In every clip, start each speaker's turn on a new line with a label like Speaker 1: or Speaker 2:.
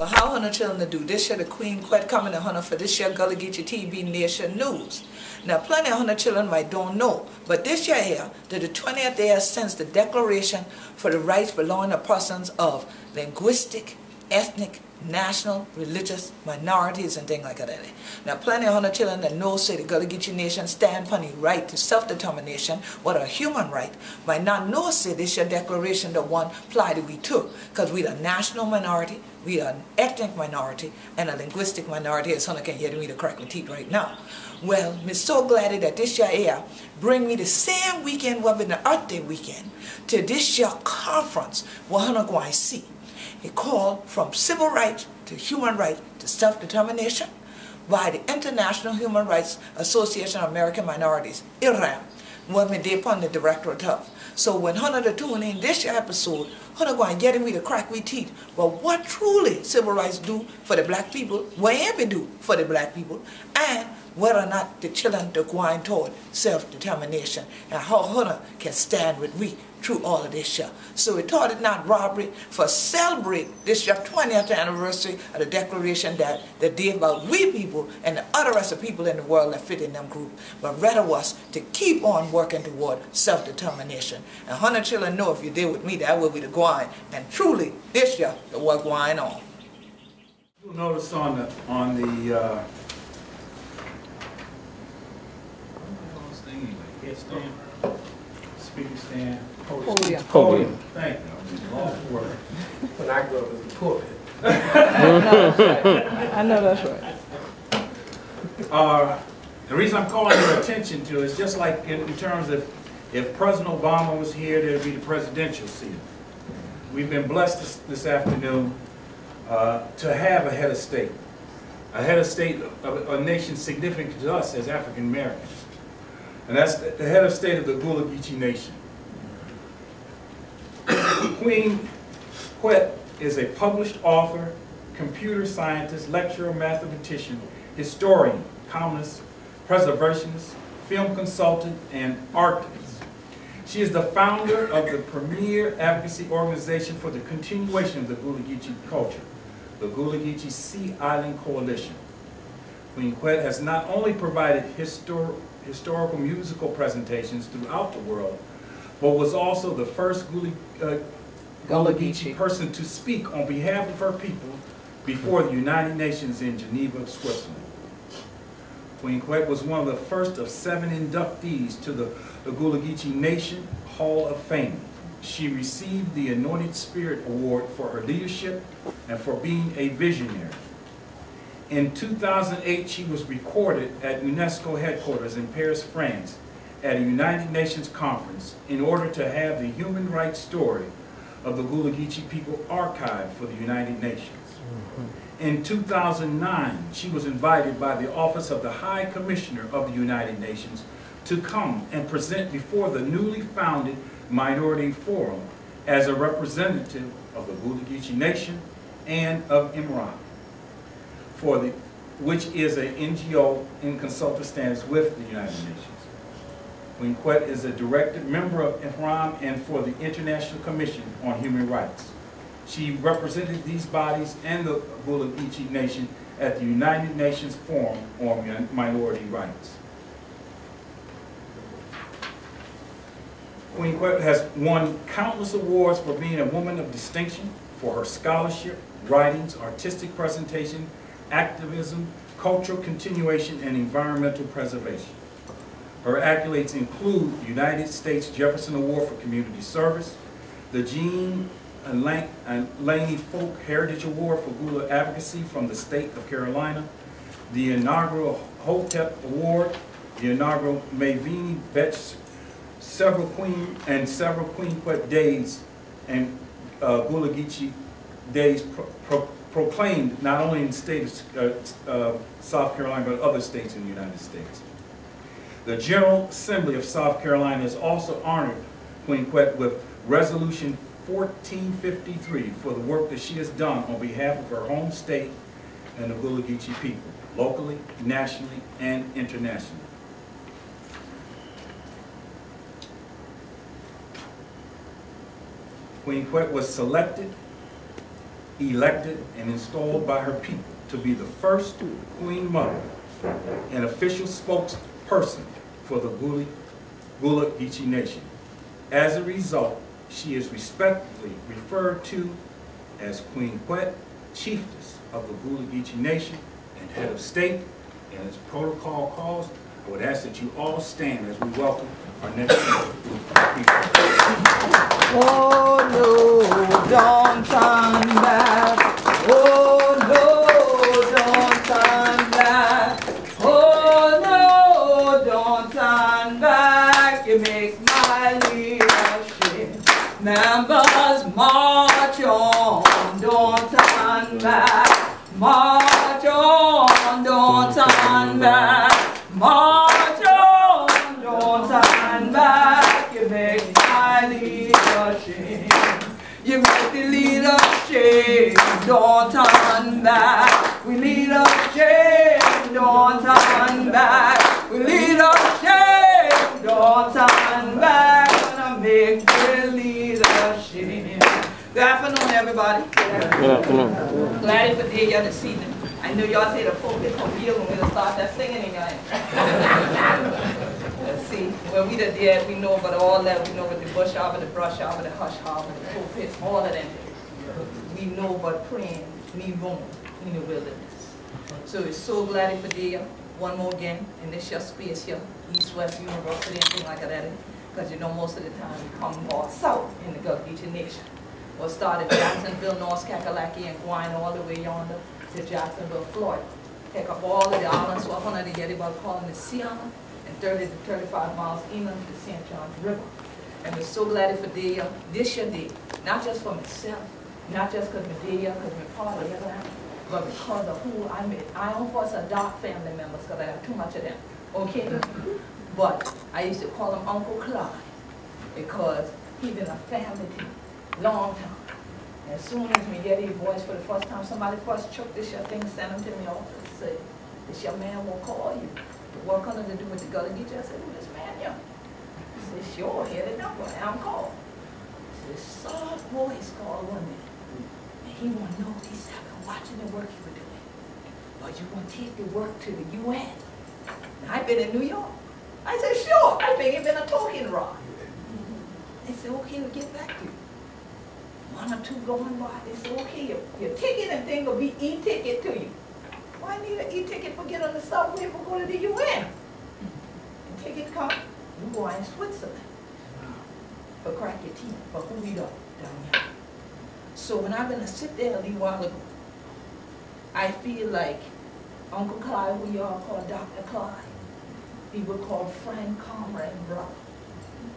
Speaker 1: Well, how Hunter children to do this year, the Queen Quet coming to Hunter for this year Gullah Geechee TV Nation News. Now, plenty of Hunter children might don't know, but this year here, to the 20th year since the Declaration for the Rights Belonging to Persons of Linguistic, Ethnic, national, religious minorities and things like that. Now, plenty of hundred children that know say the Gullah Geechee Nation stand upon the right to self-determination, what a human right, might not know say this your declaration the one apply we took, because we are a national minority, we are an ethnic minority, and a linguistic minority, as Hunter can hear me to crack my teeth right now. Well, I'm so glad that this year air bring me the same weekend, what been the Earth Day weekend, to this year conference, what Hunter going to see a call from civil rights to human rights to self-determination by the International Human Rights Association of American Minorities, IHRAAM, when they upon the directorate of. So when Hunter tune in this episode, Hunter going to get me to crack we teeth. Well, what truly civil rights do for the black people, what we do for the black people, and whether or not the children are going toward self-determination, and how Hunter can stand with we through all of this year. So we thought it not robbery for celebrate this year 20th anniversary of the declaration that the day about we people and the other rest of people in the world that fit in them group, but rather was to keep on working toward self-determination. And hundred children know if you deal with me, that will be the grind. And truly, this year, the work going on.
Speaker 2: You'll notice on the, on the, uh, speaker stand,
Speaker 3: Podium.
Speaker 2: Podium. Thank you. Lost word.
Speaker 4: When I grew up, it was a pulpit.
Speaker 3: I know that's right.
Speaker 2: Uh, the reason I'm calling your attention to is just like in, in terms of if President Obama was here, there'd be the presidential seal. We've been blessed this, this afternoon uh, to have a head of state, a head of state of a nation significant to us as African Americans. And that's the, head of state of the Gullah Geechee Nation. Queen Quet is a published author, computer scientist, lecturer, mathematician, historian, columnist, preservationist, film consultant, and artist. She is the founder of the premier advocacy organization for the continuation of the Gullah Geechee culture, the Gullah Geechee Sea Island Coalition. Queen Quet has not only provided histor historical musical presentations throughout the world, but was also the first Gullah, uh, Gullah Geechee person to speak on behalf of her people before the United Nations in Geneva, Switzerland. Queen Quet was one of the first of seven inductees to the, the Gullah Geechee Nation Hall of Fame. She received the Anointed Spirit Award for her leadership and for being a visionary. In 2008, she was recorded at UNESCO headquarters in Paris, France, at a United Nations conference in order to have the human rights story of the Gullah Geechee people archived for the United Nations. Mm-hmm. In 2009, she was invited by the Office of the High Commissioner of the United Nations to come and present before the newly founded Minority Forum as a representative of the Gullah Geechee Nation and of IHRAAM for the, which is an NGO in consultative stance with the United Nations. Queen Quet is a director, member of IHRAAM and for the International Commission on Human Rights. She represented these bodies and the Geechee Nation at the United Nations Forum on Minority Rights. Queen Quet has won countless awards for being a woman of distinction, for her scholarship, writings, artistic presentation, activism, cultural continuation, and environmental preservation. Her accolades include United States Jefferson Award for Community Service, the Jean and Laney Folk Heritage Award for Gullah Advocacy from the state of Carolina, the inaugural Hotep Award, the inaugural Mavini Betts, several Queen and several Queen Quet Days and uh, Gullah Geechee Days pro, pro, proclaimed not only in state of uh, uh, South Carolina, but other states in the United States. The General Assembly of South Carolina has also honored Queen Quet with Resolution 1453 for the work that she has done on behalf of her home state and the Gullah Geechee people, locally, nationally, and internationally. Queen Quet was selected elected and installed by her people to be the first Queen Mother and official spokesperson for the Gullah, Geechee Nation. As a result, she is respectfully referred to as Queen Quet, Chiefess of the Gullah Geechee Nation and head of state. And as protocol calls, I would ask that you all stand as we welcome our next.
Speaker 1: Oh no, don't turn back. Be here this evening. I know y'all say the pulpit come here when we start that singing in your Let's see, when we the dead, we know about all that. We know about the bush harbor, the brush harbor, the hush harbor, the pulpits, all of them. We know about praying, need room in the wilderness. So we're so glad be here one more again in this your space here, East West University and things like that. Because you know most of the time we come north south in the Gullah Geechee Nation. We'll start at Jacksonville, North Kakalaki, and going all the way yonder to Jacksonville, Florida. Take up all of the islands, so one of the get about calling the Island, and 30 to 35 miles inland to St. John's River. And we're so glad for the, uh, this year day, not just for myself, not just because we're because we're part of but because of who I met. I don't force adopt family members because I got too much of them, okay? But I used to call him Uncle Clyde because he been a family me, long time. As soon as we get his voice for the first time, somebody first took this your thing, sent him to me office, say, this your man will call you. What kind of to do with the Gullah Geechee? I said, who this man, yeah? He said, sure, here the number, and I'm called. He said, soft voice called day. And he want to know, he said, been watching the work you were doing. But you want to take the work to the UN. Now, I've been in New York. I said, sure, I think it's been a talking rod. They said, okay, we'll get back to you. One or two going by, they said, okay, your, your ticket and thing will be e-ticket to you. Why need an e-ticket for getting on the subway for go to the UN? And ticket come, you go in Switzerland for crack your teeth, for who we are down here. So when I've been to sit there a little while ago, I feel like Uncle Clyde, who y'all call Dr. Clyde, he would call friend, comrade, brother,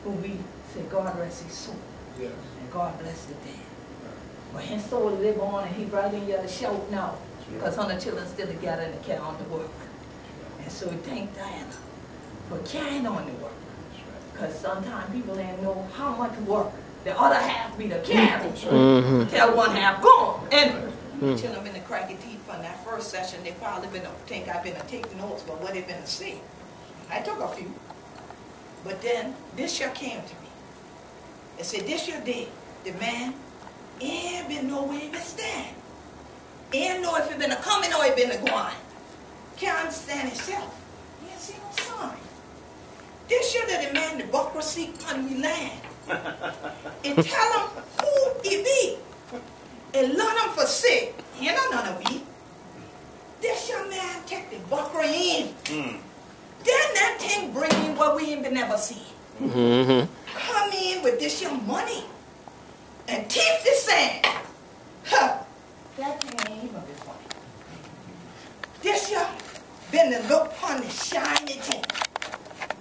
Speaker 1: who we say, God rest his soul,
Speaker 4: Yes.
Speaker 1: and God bless the dead. But his soul live on, and he right in your shout now, because hundred children still together and carry on the work. And so we thank Diana for carrying on the work. Because sometimes people ain't know how much work the other half be the carry.
Speaker 3: Mm-hmm.
Speaker 1: Tell one half, go on. And the children been the cracky teeth from that first session, they probably been, to think I've been to take notes, but what they been to see. I took a few. But then, this year came to me. It said, this year day, the man ain't been know where he been stand. Ain't know if he been a coming or he been a going. Can't understand himself. He ain't seen no sign. This year that the man the bureaucracy on we land. and tell him who he be. And learn him for sick. He ain't none of we. This young man take the buckra in. Then that thing bring in what we ain't been never seen.
Speaker 3: Mm-hmm.
Speaker 1: Come in with this your money and teeth the sand. Huh. That thing ain't even be funny. This year been to look upon the shiny thing.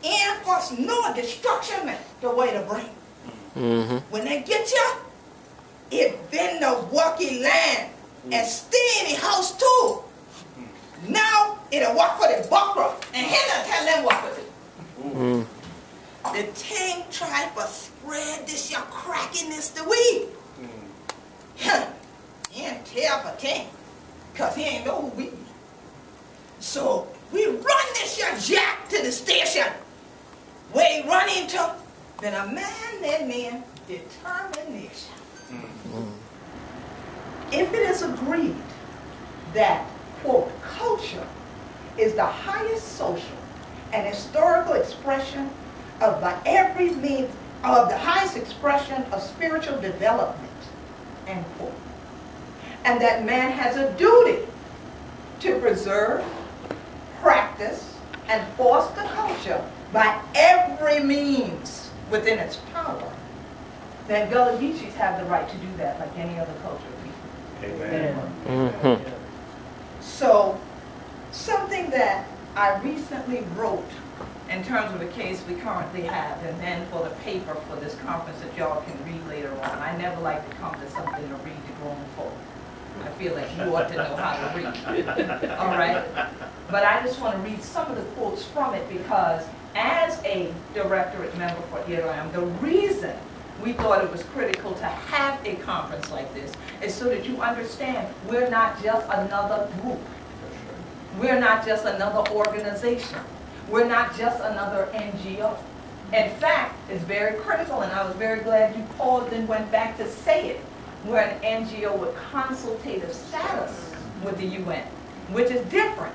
Speaker 1: And for us know destruction man, the way to bring.
Speaker 3: Mm-hmm.
Speaker 1: When they get you, it been the walky land and stay in the house too. Now it'll walk for the buckra and he'll tell them what to do.
Speaker 3: Mm.
Speaker 1: The thing try to spread this your crackiness the weed. Huh. He ain't tell for thing. Cause he ain't know who we be. So we run this your jack to the station. Where he run into been a man that man determination. if it is agreed that, quote, culture is the highest social and historical expression of the every means, of the highest expression of spiritual development, end quote. And that man has a duty to preserve, practice, and foster culture by every means within its power, then Gullah Geechees have the right to do that like any other culture people.
Speaker 2: Amen.
Speaker 3: Mm-hmm.
Speaker 1: So, something that I recently wrote in terms of the case we currently have, and then for the paper for this conference that y'all can read later on. I never like to come to something to read to grown folk. I feel like you ought to know how to read. All right? But I just want to read some of the quotes from it because as a directorate member for IHRAAM, the reason we thought it was critical to have a conference like this is so that you understand we're not just another group. We're not just another organization. We're not just another NGO. In fact, it's very critical, and I was very glad you paused and went back to say it. We're an NGO with consultative status with the UN, which is different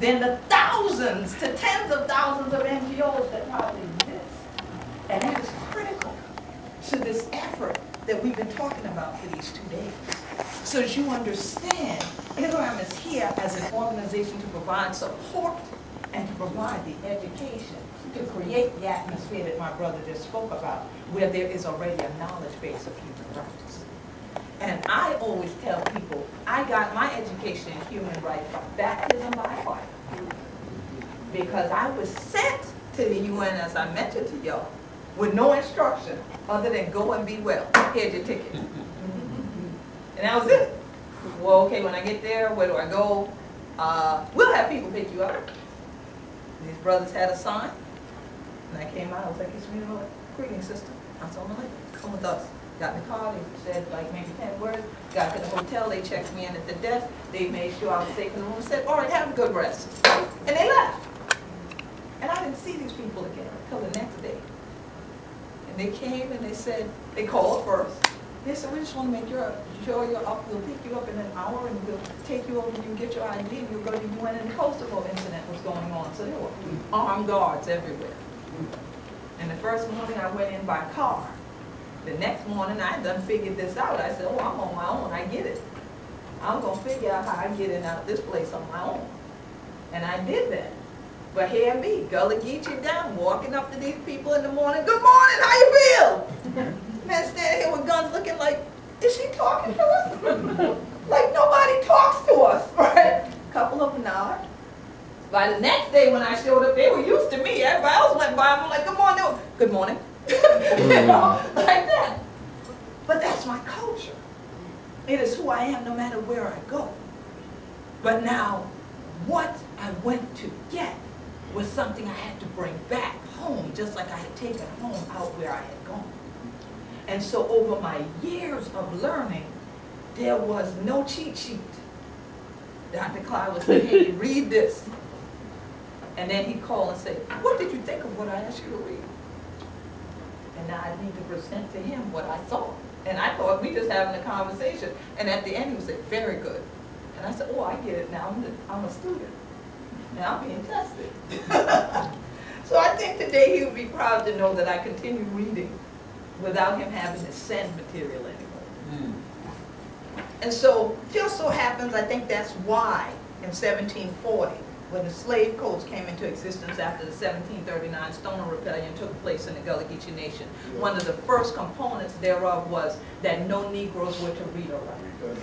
Speaker 1: than the thousands to tens of thousands of NGOs that probably exist. And that is critical to this effort that we've been talking about for these two days. So that you understand, IHRAAM is here as an organization to provide support and to provide the education to create the atmosphere that my brother just spoke about, where there is already a knowledge base of human rights. And I always tell people, I got my education in human rights from baptism by fire. Because I was sent to the UN, as I mentioned to y'all, with no instruction other than go and be well. Here's your ticket. And that was it. Well, okay, when I get there, where do I go? Uh, we'll have people pick you up. These brothers had a sign. And I came out, I was like, it's me, greeting sister. I told them, like, come with us. Got in the car, they said like maybe 10 words. Got to the hotel, they checked me in at the desk. They made sure I was safe in the room, said, all right, have a good rest. And they left. And I didn't see these people again until the next day. And they came and they said, they called first. They said, we just want to make your, sure you're up, we'll pick you up in an hour and we'll take you over and you get your ID and you'll go to the UN and the Kosovo incident was going on. So there were armed guards everywhere. And the first morning I went in by car. The next morning I done figured this out. I said, oh, I'm on my own, I get it. I'm gonna figure out how I get in out of this place on my own. And I did that. But here me, Gullah Geechee down, walking up to these people in the morning, good morning, how you feel? Man standing here with guns looking like, is she talking to us? like nobody talks to us, right? Couple of them nod. By the next day when I showed up, they were used to me. Everybody else went by, I'm like, good morning. Were, Good morning. you know, mm. like that. But that's my culture. It is who I am no matter where I go. But now, what I went to get was something I had to bring back home, just like I had taken home out where I had gone. And so over my years of learning, there was no cheat sheet. Dr. Clyde would say, hey, read this. And then he'd call and say, what did you think of what I asked you to read? And now I need to present to him what I saw. And I thought we just having a conversation. And at the end, he would say, very good. And I said, oh, I get it now. I'm, the, I'm a student. And I'm being tested. so I think today he would be proud to know that I continue reading without him having to send material anymore. And so, just so happens, I think that's why in 1740, when the slave codes came into existence after the 1739 Stono Rebellion took place in the Gullah Geechee Nation, one of the first components thereof was that no Negroes were to read or write.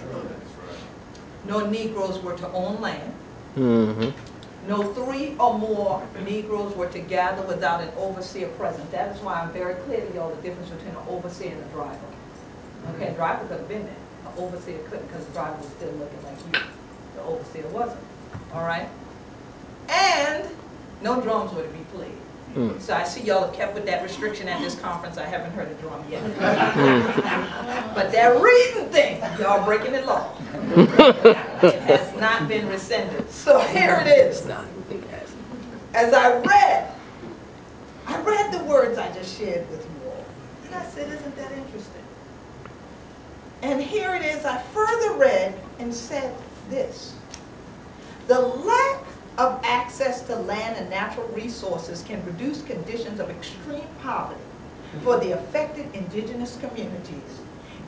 Speaker 1: No Negroes were to own land.
Speaker 3: Mm-hmm.
Speaker 1: No three or more Negroes were to gather without an overseer present. That is why I'm very clear to y'all the difference between an overseer and a driver. Okay, driver could have been there. An overseer couldn't because the driver was still looking like you. The overseer wasn't. All right? And no drums were to be played.
Speaker 3: Mm.
Speaker 1: So I see y'all have kept with that restriction at this conference. I haven't heard a drum yet. but that reading thing, y'all breaking the law. it has not been rescinded. So here it is. As I read, I read the words I just shared with you all. And I said, isn't that interesting? And here it is, I further read and said this. The lack of access to land and natural resources can produce conditions of extreme poverty for the affected indigenous communities.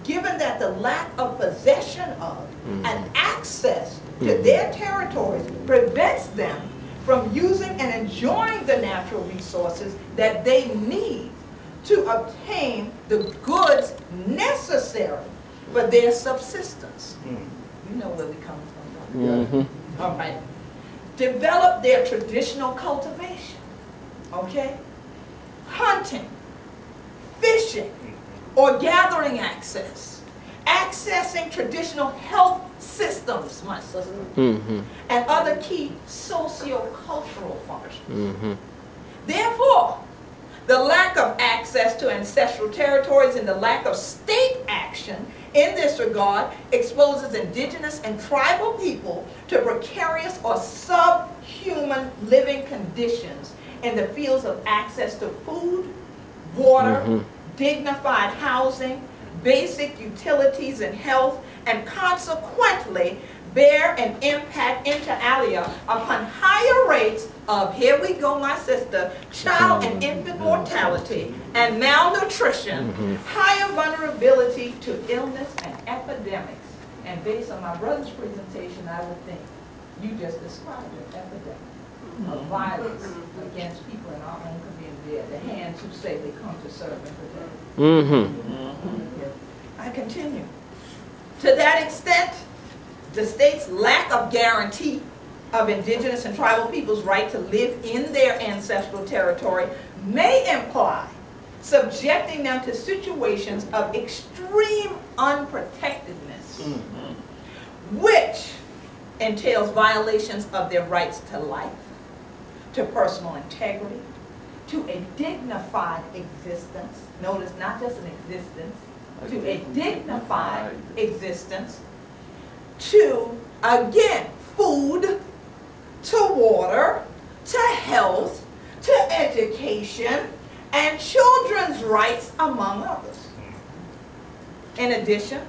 Speaker 1: Given that the lack of possession of mm-hmm. and access to mm-hmm. their territories prevents them from using and enjoying the natural resources that they need to obtain the goods necessary for their subsistence. Mm. You know where we come from. don't you?
Speaker 3: Mm-hmm.
Speaker 1: All right. Develop their traditional cultivation. Okay? Hunting, fishing, or gathering access. Accessing traditional health systems, my sister,
Speaker 3: Mm-hmm.
Speaker 1: and other key socio-cultural functions.
Speaker 3: Mm-hmm.
Speaker 1: Therefore, the lack of access to ancestral territories and the lack of state action in this regard exposes indigenous and tribal people to precarious or subhuman living conditions in the fields of access to food, water,
Speaker 3: Mhm.
Speaker 1: dignified housing, basic utilities and health, and consequently bear an impact inter alia upon higher rates of, here we go my sister, child and mm-hmm. infant mortality mm-hmm. and malnutrition, mm-hmm. higher vulnerability to illness and epidemics. And based on my brother's presentation, I would think you just described an epidemic of violence against people in our own community at the hands who say they come to serve and protect.
Speaker 3: Mm-hmm.
Speaker 1: I continue. To that extent, the state's lack of guarantee of indigenous and tribal people's right to live in their ancestral territory may imply subjecting them to situations of extreme unprotectedness, mm-hmm. which entails violations of their rights to life, to personal integrity, to a dignified existence. Notice not just an existence, to a dignified existence, to, again, food, to water, to health, to education, and children's rights, among others. In addition,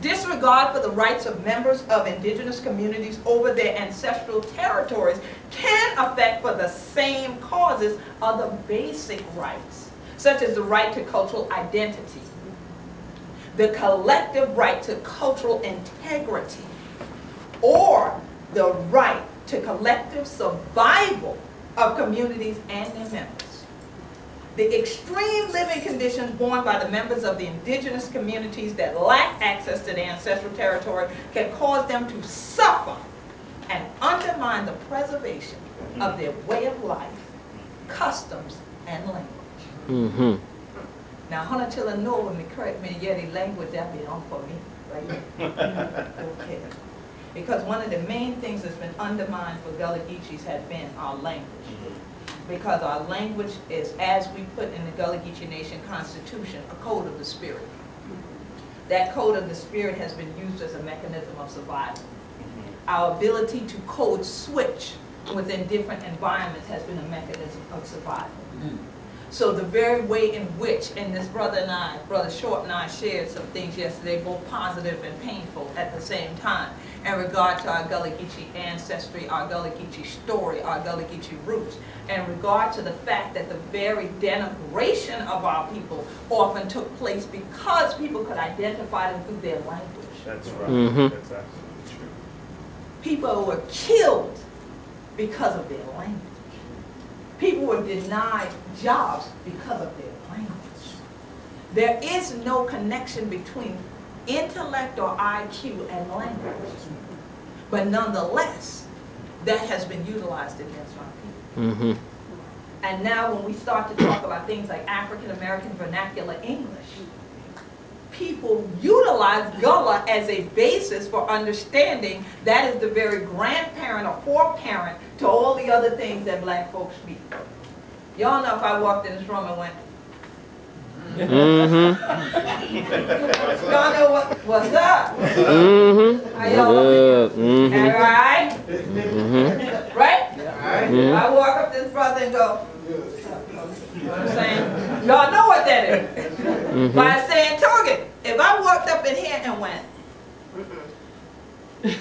Speaker 1: disregard for the rights of members of indigenous communities over their ancestral territories can affect for the same causes other basic rights, such as the right to cultural identity, the collective right to cultural integrity, or the right to collective survival of communities and their members. The extreme living conditions borne by the members of the indigenous communities that lack access to their ancestral territory can cause them to suffer and undermine the preservation of their way of life, customs, and language.
Speaker 3: Mm-hmm.
Speaker 1: Now, Hunatilla know when me correct me yeti language that be on for me, right? Okay. Because one of the main things that's been undermined for Gullah Geechees has been our language. Mm-hmm. Because our language is, as we put in the Gullah Geechee Nation Constitution, a code of the spirit. That code of the spirit has been used as a mechanism of survival. Mm-hmm. Our ability to code switch within different environments has been a mechanism of survival. Mm-hmm. So the very way in which, and this brother and I, Brother Short and I shared some things yesterday, both positive and painful at the same time, in regard to our Gullah Geechee ancestry, our Gullah Geechee story, our Gullah Geechee roots, in regard to the fact that the very denigration of our people often took place because people could identify them through their language.
Speaker 2: That's right.
Speaker 3: Mhm.
Speaker 2: That's absolutely true.
Speaker 1: People were killed because of their language. People were denied jobs because of their language. There is no connection between intellect or IQ and language. But nonetheless, that has been utilized against our people.
Speaker 3: Mm-hmm.
Speaker 1: And now when we start to talk about things like African American vernacular English, people utilize Gullah as a basis for understanding that is the very grandparent or foreparent to all the other things that black folks speak. Y'all know if I walked in this room and went,
Speaker 3: Mm-hmm.
Speaker 1: y'all know what, what's up?
Speaker 3: Mm-hmm.
Speaker 1: How y'all looking?
Speaker 3: Good.
Speaker 1: All
Speaker 3: Mm-hmm.
Speaker 1: right?
Speaker 3: Mm-hmm.
Speaker 1: Right?
Speaker 4: Right?
Speaker 3: Mhm.
Speaker 1: I walk up to this brother and go, you know what I'm saying? Y'all know what that is.
Speaker 3: Mhm.
Speaker 1: By saying token. If I walked up in here and went,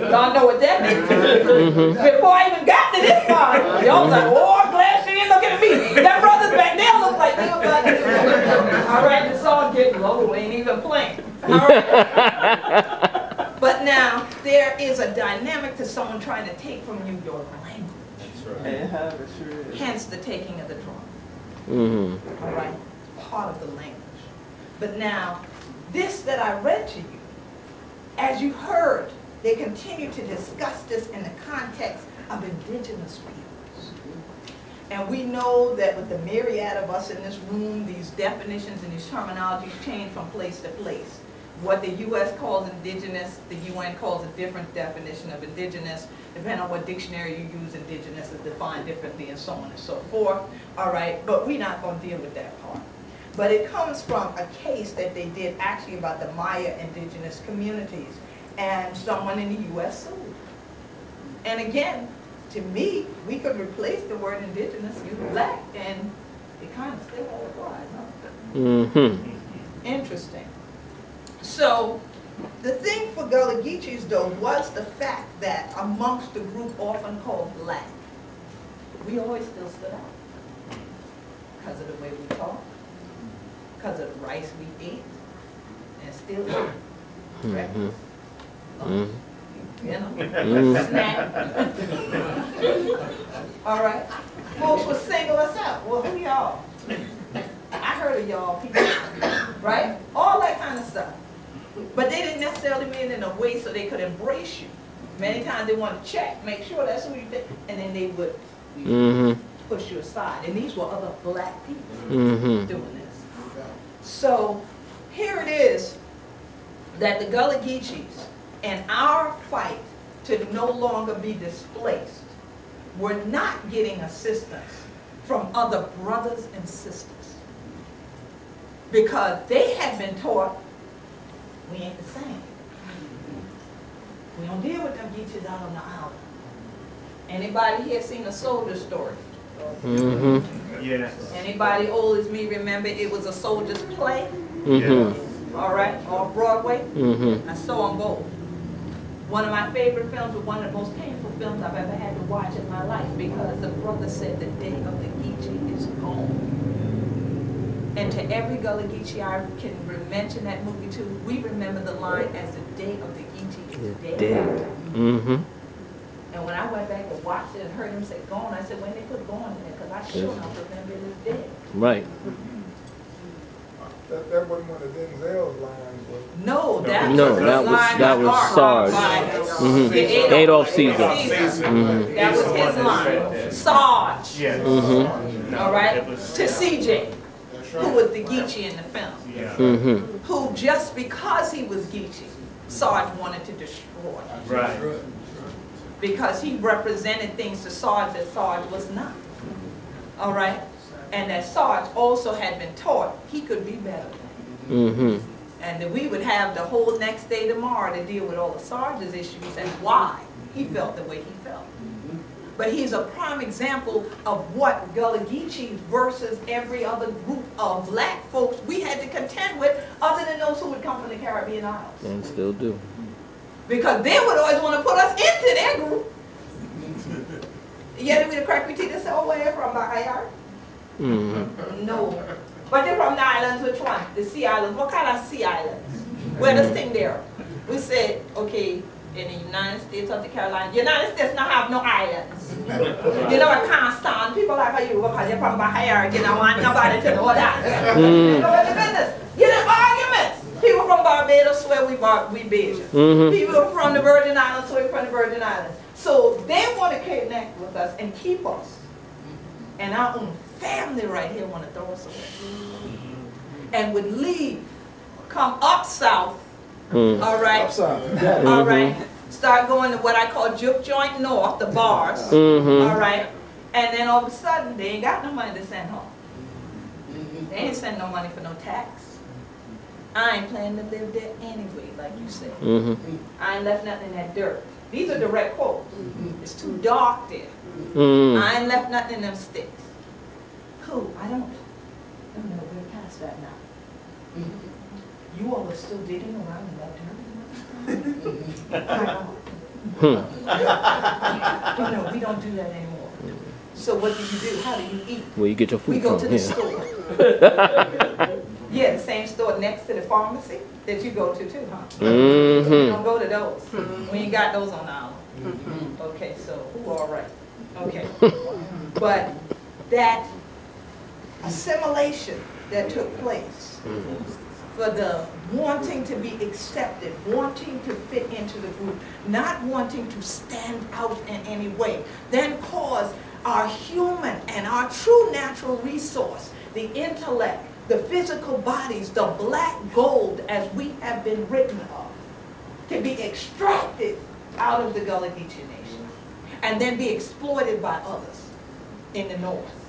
Speaker 1: y'all know what that means.
Speaker 3: Mhm.
Speaker 1: Before I even got to this part, y'all was like, oh, I'm glad she ain't looking at me. That brother's back there look like they was about to All right, the song getting low, ain't even playing. All right. But now, there is a dynamic to someone trying to take from you your language.
Speaker 4: How it sure.
Speaker 1: Hence the taking of the drum.
Speaker 3: Mhm.
Speaker 1: All right, part of the language. But now, this that I read to you, as you heard, they continue to discuss this in the context of indigenous peoples. And we know that with the myriad of us in this room, these definitions and these terminologies change from place to place. What the U.S. calls indigenous, the UN calls a different definition of indigenous. Depending on what dictionary you use, indigenous is defined differently and so on and so forth. All right, but we're not going to deal with that part. But it comes from a case that they did actually about the Maya indigenous communities. And someone in the U.S. sued. And again, to me, we could replace the word indigenous with black, and it kind of still applies, huh?
Speaker 3: Mhm.
Speaker 1: Interesting. So, the thing for Gullah Geechees, though, was the fact that amongst the group often called black, we always still stood out. Because of the way we talk, because of the rice we ate, and still eat.
Speaker 3: Mhm.
Speaker 1: Breakfast, lunch,
Speaker 3: Mhm.
Speaker 1: You know, snack. All right. Folks would single us out. Well, who y'all? I heard of y'all people, right? All that kind of stuff. But they didn't necessarily mean it in a way so they could embrace you. Many times they want to check, make sure that's who you think, and then they would
Speaker 3: Mhm.
Speaker 1: push you aside. And these were other black people
Speaker 3: Mhm.
Speaker 1: doing this. So here it is that the Gullah Geechees and our fight to no longer be displaced were not getting assistance from other brothers and sisters. Because they had been taught, we ain't the same. We don't deal with them Geechees out on the island. Anybody here seen a soldier story?
Speaker 3: Mm-hmm.
Speaker 2: Yes.
Speaker 1: Anybody old as me remember it was a soldier's play,
Speaker 3: Mm-hmm.
Speaker 1: all right, off Broadway?
Speaker 3: Mm-hmm.
Speaker 1: I saw them both. One of my favorite films was one of the most painful films I've ever had to watch in my life because the brother said the day of the Geechee is gone. And to every Gullah Geechee I can mention that movie to, we remember the line as the day of the Geechee is
Speaker 3: It's
Speaker 1: dead.
Speaker 3: dead. Mhm.
Speaker 1: And when I went back and watched it and heard him say gone, I said, when they put gone in there, because I sure enough remember it was dead.
Speaker 3: Right.
Speaker 5: That, that wasn't one of Denzel's lines, was
Speaker 1: No, that
Speaker 3: No,
Speaker 1: was
Speaker 3: that was-
Speaker 1: line
Speaker 3: that was
Speaker 1: by
Speaker 3: Sarge.
Speaker 1: by
Speaker 3: Mhm.
Speaker 1: the
Speaker 3: Adolph Caesar. Mhm.
Speaker 1: That was his line. Sarge,
Speaker 2: Yes.
Speaker 3: Mhm.
Speaker 1: all right,
Speaker 2: It was-
Speaker 1: to CJ, who was the Geechee in the film,
Speaker 2: Yeah.
Speaker 3: Mhm.
Speaker 1: who just because he was Geechee, Sarge wanted to destroy.
Speaker 2: Right.
Speaker 1: Because he represented things to Sarge that Sarge was not. All right? And that Sarge also had been taught he could be better.
Speaker 3: Mhm.
Speaker 1: And that we would have the whole next day tomorrow to deal with all of Sarge's issues and why he felt the way he felt. But he's a prime example of what Gullah Geechee versus every other group of black folks we had to contend with other than those who would come from the Caribbean islands.
Speaker 3: And still do.
Speaker 1: Because they would always want to put us into their group. Yeah, we the crack we teeth and say, oh, where they from, Bahayar?
Speaker 3: Mhm.
Speaker 1: No. But they're from the islands, which one? The sea islands. What kind of sea islands? Where the thing there? We said, okay, in the United States of the Carolinas, the United States not have no islands. You know, I can't stand people like you because you're from Bahia, you know, want nobody to know that. You
Speaker 3: Mm.
Speaker 1: know what the business? You know, arguments. People from Barbados swear we bar we Bajan.
Speaker 3: Mhm.
Speaker 1: People from the Virgin Islands swear we from the Virgin Islands. So they want to connect with us and keep us. And our own family right here want to throw us away. And would leave, come up south,
Speaker 3: Mm.
Speaker 1: all right,
Speaker 5: upside.
Speaker 1: all right, start going to what I call juke joint north, the bars, all
Speaker 3: Mhm.
Speaker 1: right, and then all of a sudden they ain't got no money to send home. They ain't send no money for no tax. I ain't planning to live there anyway, like you said.
Speaker 3: Mhm.
Speaker 1: I ain't left nothing in that dirt. These are direct quotes. It's too dark there.
Speaker 3: Mm.
Speaker 1: I ain't left nothing in them sticks. Who? I don't, don't know, we're past that now. Mm-hmm. You all are still digging around in that dirt? Oh, no, we don't do that anymore. So what do you do? How do you eat?
Speaker 3: Where you get your food
Speaker 1: We
Speaker 3: food
Speaker 1: go
Speaker 3: from?
Speaker 1: to the
Speaker 3: Yeah.
Speaker 1: store. Yeah, the same store next to the pharmacy that you go to too, huh? Mm-hmm. We
Speaker 3: Mm-hmm.
Speaker 1: don't go to those. We ain't got those on the island. Okay, so who all right? Okay. But that assimilation that took place for the wanting to be accepted, wanting to fit into the group, not wanting to stand out in any way, then caused our human and our true natural resource, the intellect, the physical bodies, the black gold as we have been written of, to be extracted out of the Gullah Geechee Nation and then be exploited by others in the north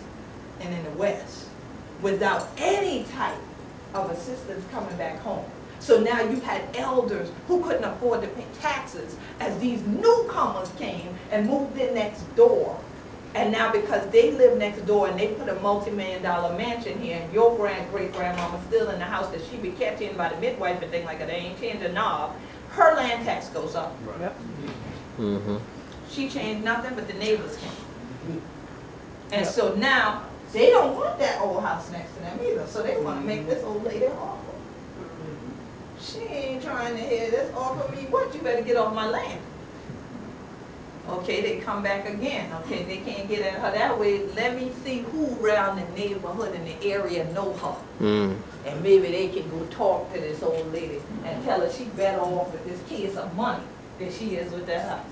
Speaker 1: and in the west without any type of assistance coming back home. So now you had elders who couldn't afford to pay taxes as these newcomers came and moved in next door. And now because they live next door and they put a multi-million dollar mansion here and your grand great grandmama still in the house that she be kept in by the midwife and thing like that, they ain't changed the knob, her land tax goes up. Yep.
Speaker 3: Mm-hmm.
Speaker 1: She changed nothing, but the neighbors came. And so now, they don't want that old house next to them either, so they wanna make this old lady an offer. She ain't trying to hear this offer me, what, you better get off my land. Okay, they come back again, okay, they can't get at her that way, let me see who around the neighborhood in the area know her.
Speaker 3: Mm.
Speaker 1: And maybe they can go talk to this old lady and tell her she better off with this kid some money than she is with that house.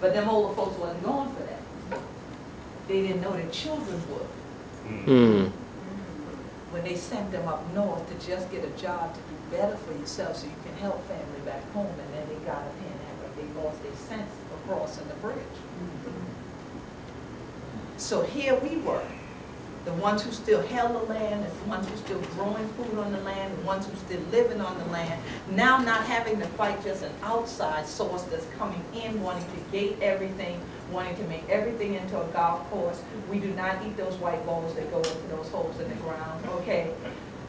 Speaker 1: But them older folks wasn't going for that. They didn't know their children would.
Speaker 3: Mm.
Speaker 1: When they sent them up north to just get a job to do better for yourself so you can help family back home, and then they got a and they lost their sense of crossing the bridge. So here we were, the ones who still held the land, the ones who still growing food on the land, the ones who still living on the land, now not having to fight just an outside source that's coming in, wanting to gate everything, wanting to make everything into a golf course. We do not eat those white balls that go into those holes in the ground, okay?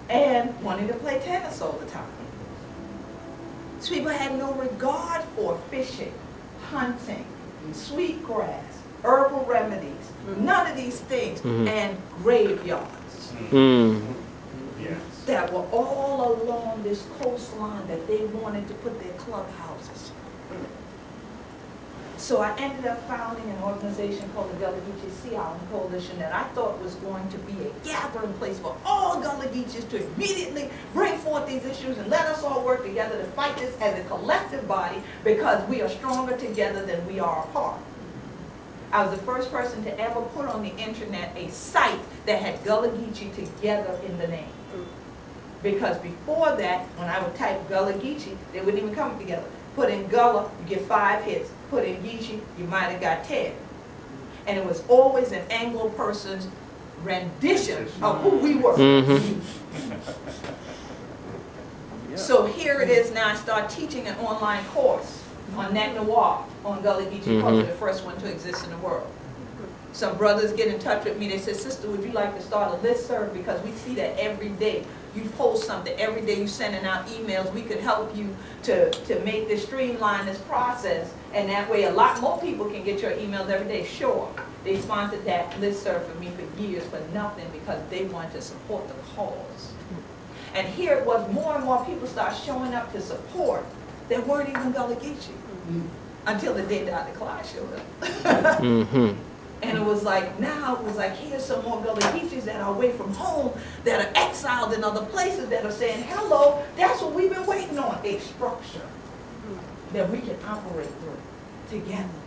Speaker 1: And wanting to play tennis all the time. So people had no regard for fishing, hunting, sweetgrass, herbal remedies, none of these things,
Speaker 3: Mhm.
Speaker 1: and graveyards
Speaker 3: Mm.
Speaker 2: Yes.
Speaker 1: that were all along this coastline that they wanted to put their clubhouses. So I ended up founding an organization called the Gullah Geechee Sea Island Coalition that I thought was going to be a gathering place for all Gullah Geechees to immediately bring forth these issues and let us all work together to fight this as a collective body because we are stronger together than we are apart. I was the first person to ever put on the internet a site that had Gullah Geechee together in the name. Because before that, when I would type Gullah Geechee, they wouldn't even come together. Put in Gullah, you get five hits. Put in Geechee, you might have got ten. And it was always an Anglo person's rendition of who we were.
Speaker 3: Mhm.
Speaker 1: So here it is now, I start teaching an online course on NetNoir, on Gullah Geechee culture,
Speaker 3: Mhm.
Speaker 1: the first one to exist in the world. Some brothers get in touch with me, they said, sister, would you like to start a listserv? Because we see that every day. You post something, every day You're sending out emails, we could help you to, to make this streamline this process. And that way, a lot more people can get your emails every day. Sure, they sponsored that listserv for me for years for nothing because they wanted to support the cause. And here it was, more and more people start showing up to support that weren't even Gullah Geechee. Until the day Dr. Clyde showed up.
Speaker 3: Mm-hmm.
Speaker 1: And it was like, now it was like, here's some more Geechees that are away from home, that are exiled in other places, that are saying, hello, that's what we've been waiting on, a structure that we can operate through together.